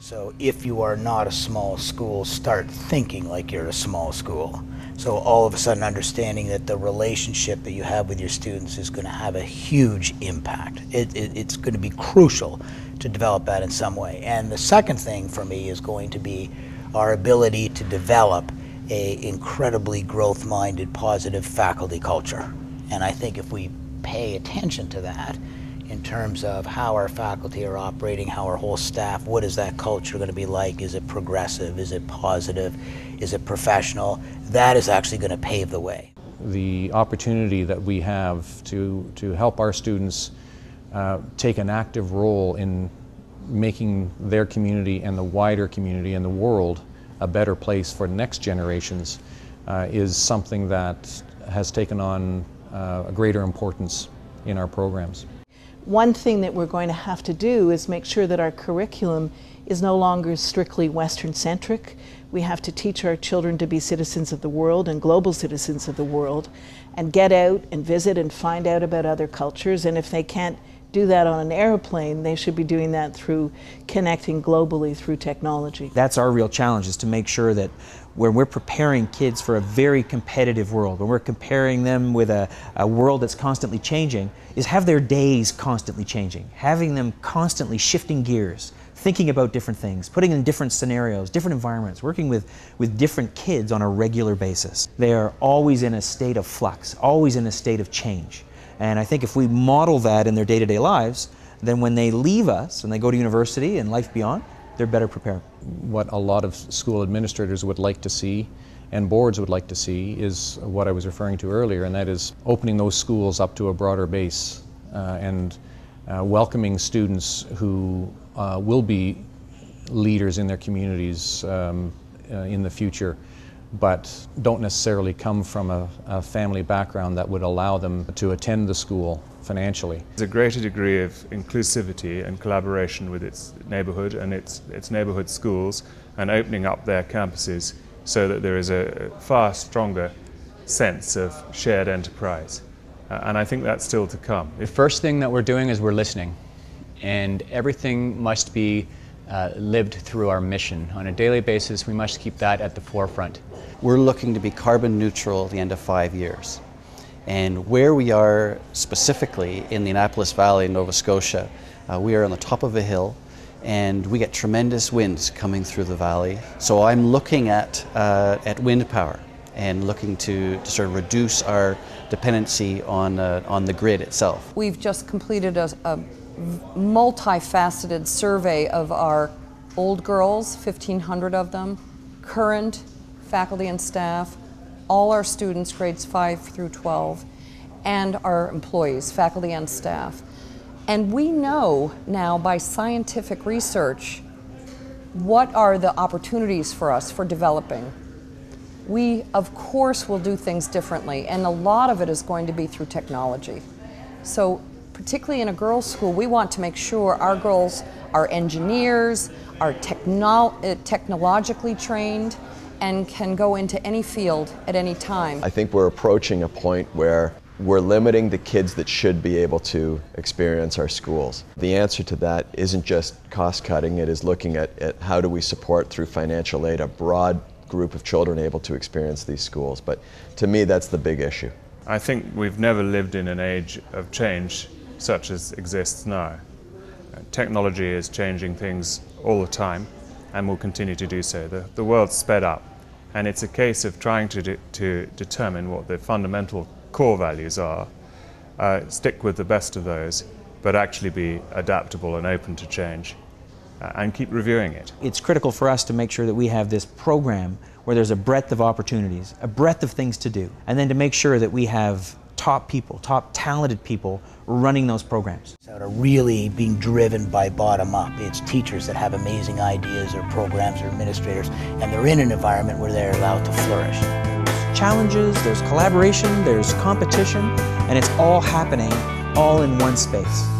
So if you are not a small school, start thinking like you're a small school. So all of a sudden understanding that the relationship that you have with your students is going to have a huge impact. It, it, it's going to be crucial to develop that in some way. And the second thing for me is going to be our ability to develop a incredibly growth-minded, positive faculty culture. And I think if we pay attention to that in terms of how our faculty are operating, how our whole staff, what is that culture going to be like? Is it progressive? Is it positive? Is it professional? That is actually going to pave the way. The opportunity that we have to, to help our students uh, take an active role in making their community and the wider community and the world a better place for next generations uh, is something that has taken on uh, a greater importance in our programs. One thing that we're going to have to do is make sure that our curriculum is no longer strictly Western centric. We have to teach our children to be citizens of the world and global citizens of the world and get out and visit and find out about other cultures. And if they can't do that on an airplane, they should be doing that through connecting globally through technology. That's our real challenge is to make sure that when we're preparing kids for a very competitive world, when we're comparing them with a, a world that's constantly changing, is have their days constantly changing, having them constantly shifting gears, thinking about different things, putting in different scenarios, different environments, working with, with different kids on a regular basis. They are always in a state of flux, always in a state of change. And I think if we model that in their day to day lives, then when they leave us and they go to university and life beyond, they're better prepared. What a lot of school administrators would like to see and boards would like to see is what I was referring to earlier, and that is opening those schools up to a broader base uh, and uh, welcoming students who uh, will be leaders in their communities um, uh, in the future but don't necessarily come from a, a, family background that would allow them to attend the school financially. There's a greater degree of inclusivity and collaboration with its neighbourhood and its, its neighbourhood schools and opening up their campuses so that there is a far stronger sense of shared enterprise. Uh, and I think that's still to come. The first thing that we're doing is we're listening. And everything must be uh, lived through our mission. On a daily basis, we must keep that at the forefront. We're looking to be carbon neutral at the end of five years. And where we are specifically in the Annapolis Valley in Nova Scotia, uh, we are on the top of a hill and we get tremendous winds coming through the valley. So I'm looking at, uh, at wind power and looking to, to, sort of reduce our dependency on, uh, on the grid itself. We've just completed a, a multifaceted survey of our old girls, 1,500 of them, current faculty and staff, all our students, grades 5 through 12, and our employees, faculty and staff. And we know now by scientific research what are the opportunities for us for developing. We, of course, will do things differently, and a lot of it is going to be through technology. So, particularly in a girls' school, we want to make sure our girls are engineers, are techno uh, technologically trained, and can go into any field at any time. I think we're approaching a point where we're limiting the kids that should be able to experience our schools. The answer to that isn't just cost cutting, it is looking at, at how do we support through financial aid a broad group of children able to experience these schools. But to me, that's the big issue. I think we've never lived in an age of change such as exists now. Technology is changing things all the time and will continue to do so. The, the world's sped up and it's a case of trying to, de to determine what the fundamental core values are, uh, stick with the best of those, but actually be adaptable and open to change. Uh, and keep reviewing it. It's critical for us to make sure that we have this program where there's a breadth of opportunities, a breadth of things to do, and then to make sure that we have top people, top talented people running those programs. So to really being driven by bottom up. It's teachers that have amazing ideas or programs or administrators, and they're in an environment where they're allowed to flourish. There's Challenges, there's collaboration, there's competition, and it's all happening all in one space.